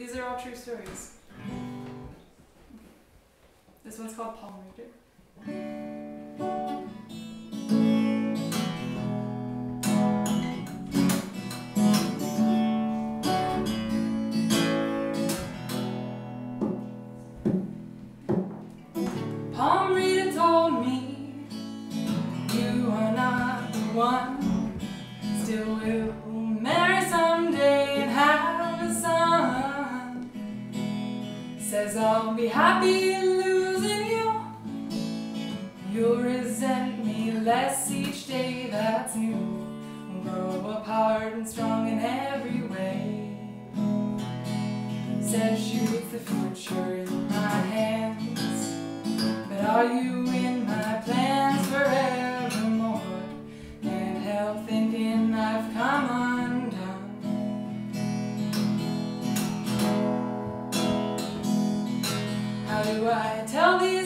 These are all true stories. This one's called Palm Reader. You'll resent me less each day that's new. Grow up hard and strong in every way. Says you, with the future in my hands. But are you in my plans forevermore? Can't help thinking I've come undone. How do I tell the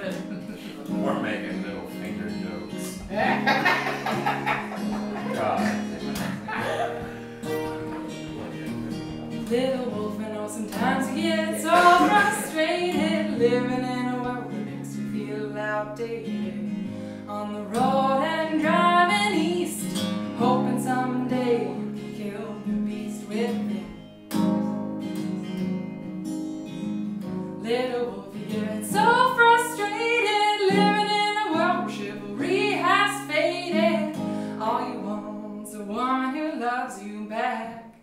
We're making loves you back.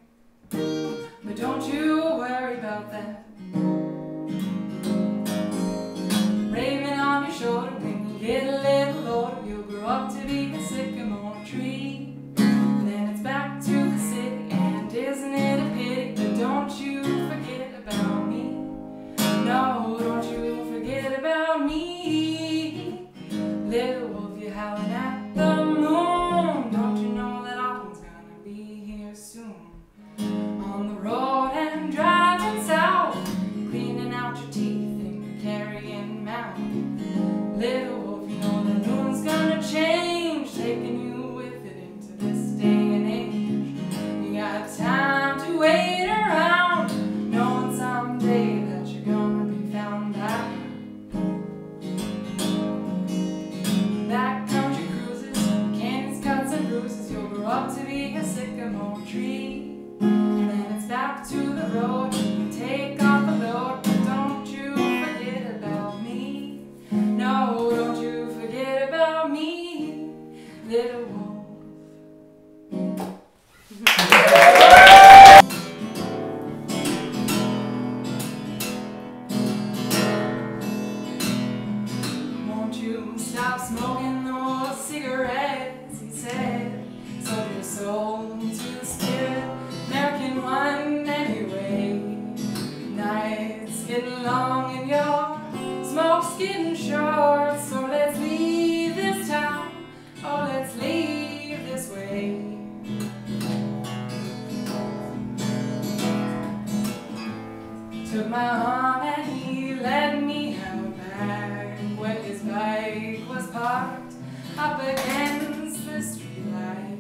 But don't you worry about that. me, little woman. took my arm and he led me out back when his bike was parked up against the streetlight.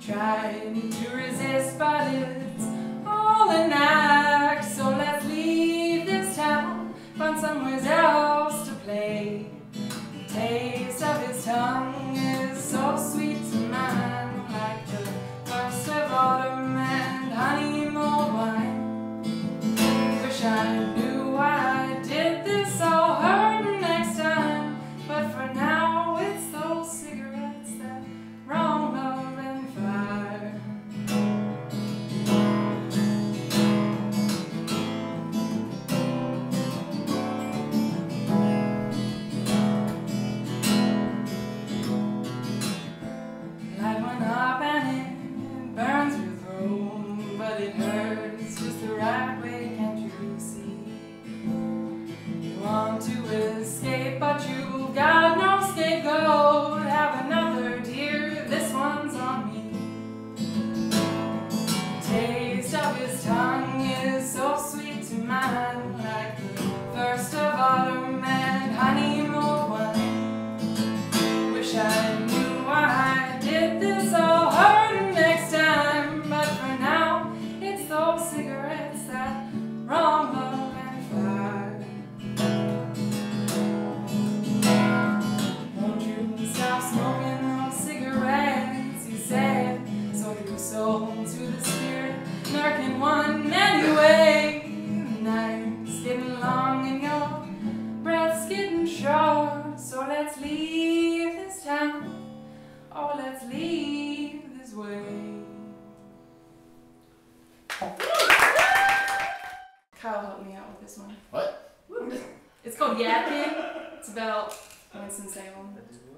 trying to resist, but it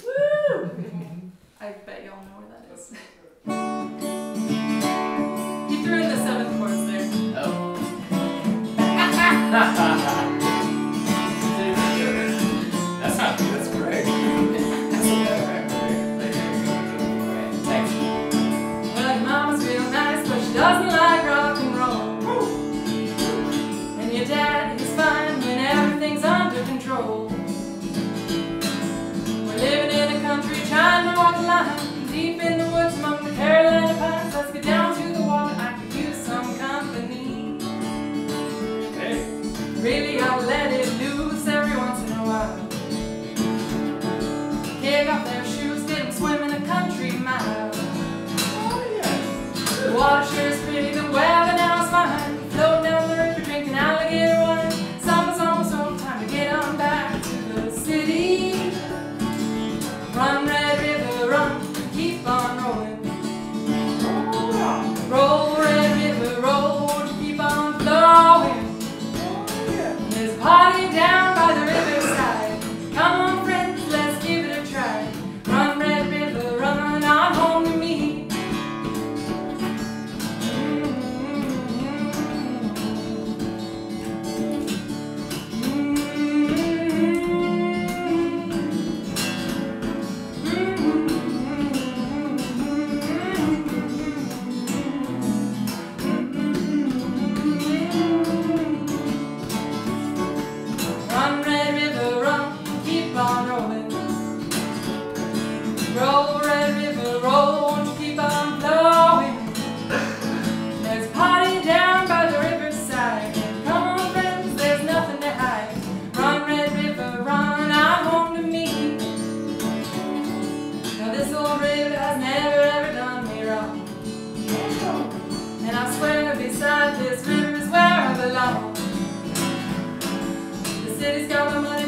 Woo! I bet y'all know where that is. washers cleaning the well. Alone. The city's got my money,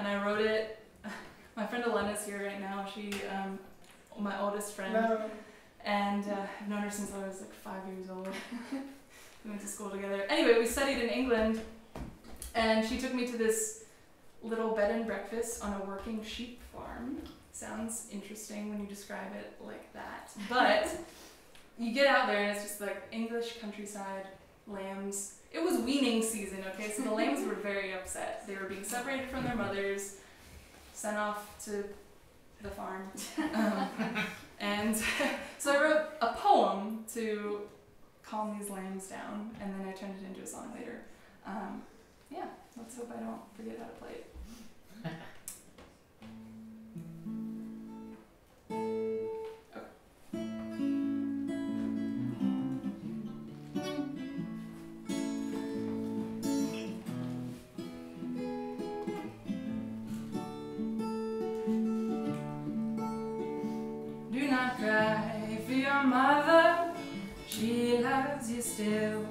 and I wrote it. My friend Elena's here right now. She, um, my oldest friend, and uh, I've known her since I was like five years old. we went to school together. Anyway, we studied in England, and she took me to this little bed and breakfast on a working sheep farm. Sounds interesting when you describe it like that, but you get out there and it's just like English countryside, lambs. It was weaning season, okay? So the lambs were very upset. They were being separated from their mothers, sent off to the farm. Um, and so I wrote a poem to calm these lambs down, and then I turned it into a song later. Um, yeah, let's hope I don't forget how to play it. Still.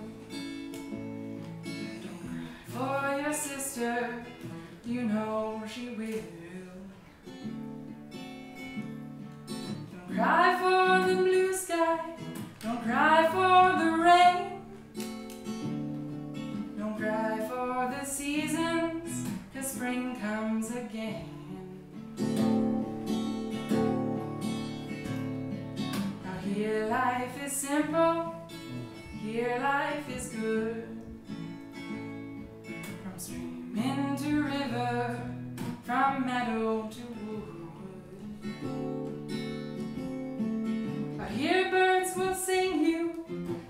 Don't cry for your sister, you know she will. Don't cry for the blue sky, don't cry for the rain. Don't cry for the seasons, cause spring comes again. Here life is simple, here life is good. From stream into river, from meadow to wood. Out here birds will sing you,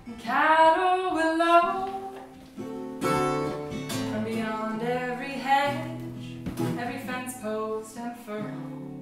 and cattle will low. From beyond every hedge, every fence post and furrow.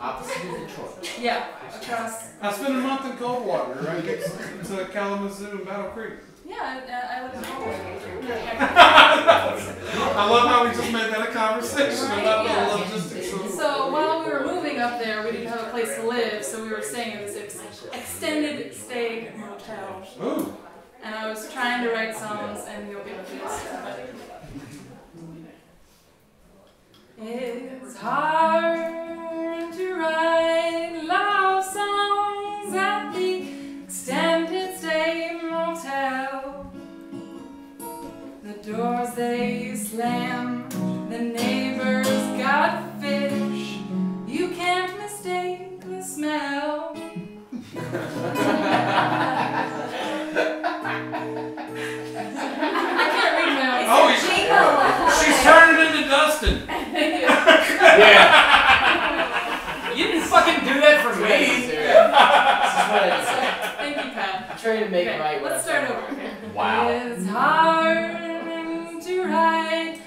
Opposite of Detroit. Yeah, across. I spent a month in Coldwater, right next to Kalamazoo and Battle Creek. Yeah, I, uh, I live in I love how we just made that a conversation right? about yeah. the logistics. So, while we were moving up there, we didn't have a place to live, so we were staying in this extended stay motel. Ooh. And I was trying to write songs, and you'll get this. It's hard love songs at the extended stay motel. The doors they slam, the neighbors got fish. You can't mistake the smell. Oh, she's turning into Dustin. yeah. trying to make okay, right. Let's start over. Wow. It's hard to write